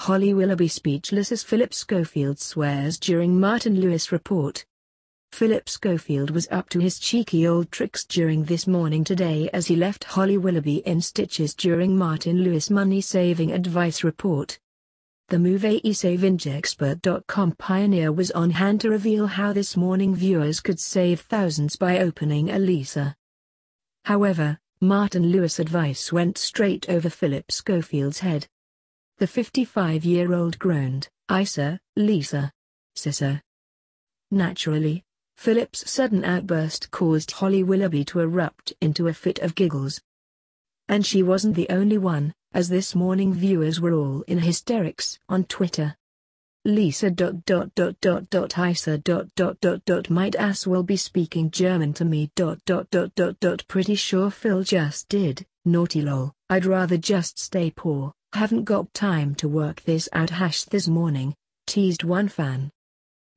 Holly Willoughby speechless as Phillip Schofield swears during Martin Lewis report. Phillip Schofield was up to his cheeky old tricks during this morning today as he left Holly Willoughby in stitches during Martin Lewis money-saving advice report. The move Moveysavingexpert.com pioneer was on hand to reveal how this morning viewers could save thousands by opening a LISA. However, Martin Lewis advice went straight over Phillip Schofield's head. The 55-year-old groaned, ISA, Lisa. Schiesser. Naturally, Phillip's sudden outburst caused Holly Willoughby to erupt into a fit of giggles. And she wasn't the only one, as this morning viewers were all in hysterics on Twitter. Lisa dot dot dot dot dot Isa dot dot dot dot might as well be speaking German to me dot dot dot dot dot pretty sure Phil just did, naughty lol, I'd rather just stay poor. Haven't got time to work this out hash this morning, teased one fan.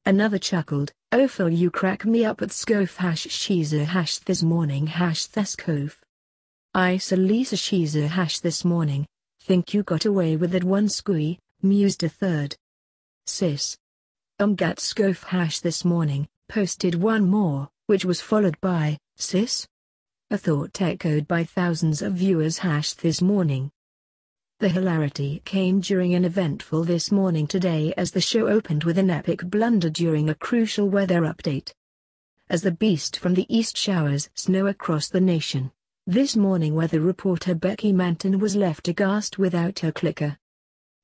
Another chuckled, oh Phil you crack me up at Schofe hash she's a hash this morning hash theschofe. I saw Lisa she's a hash this morning, think you got away with it one Scoey, mused a third. Sis. Um gat Schofe hash this morning, posted one more, which was followed by, sis? A thought echoed by thousands of viewers hash this morning. The hilarity came during an eventful This Morning Today as the show opened with an epic blunder during a crucial weather update. As the beast from the east showers snow across the nation, this morning weather reporter Becky Mantin was left aghast without her clicker.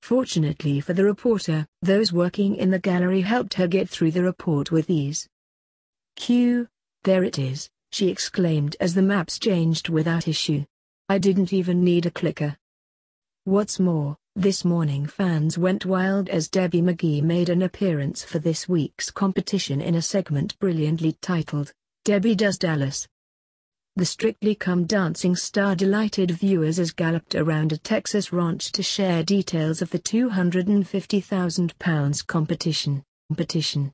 Fortunately for the reporter, those working in the gallery helped her get through the report with ease. Q, there it is, she exclaimed as the maps changed without issue. I didn't even need a clicker. What's more, this morning fans went wild as Debbie McGee made an appearance for this week's competition in a segment brilliantly titled, Debbie Does Dallas. The Strictly Come Dancing star delighted viewers as galloped around a Texas ranch to share details of the £250,000 competition. competition.